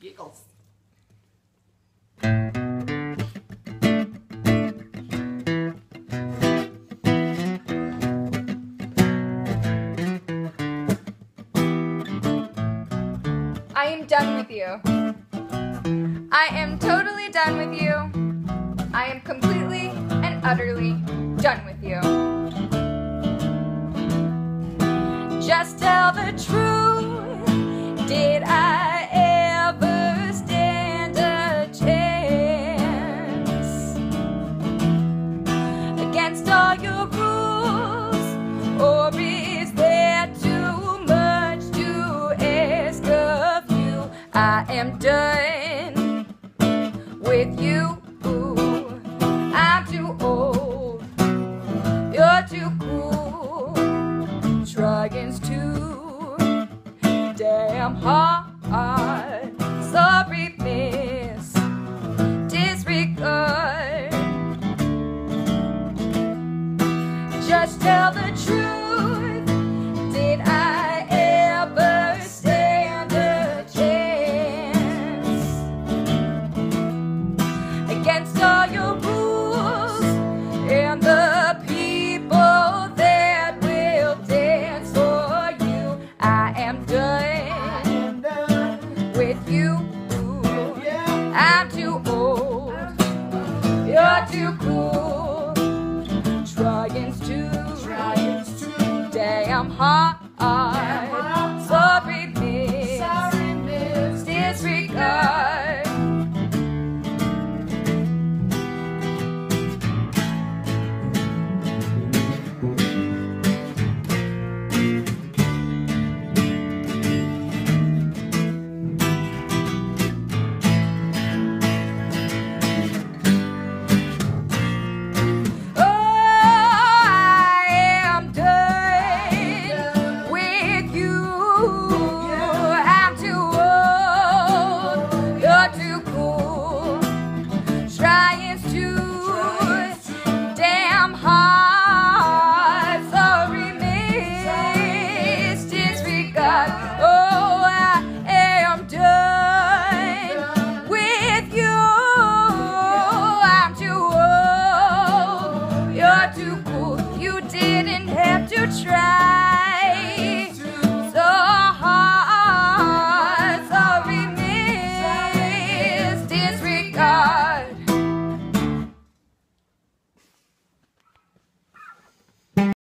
Giggles. I am done with you. I am totally done with you. I am completely and utterly done with you. Just tell the truth. Against all your rules? Or is there too much to ask of you? I am done with you. I'm too old. You're too cool. Trying's too damn hard. Too cool. Trying's too damn hard.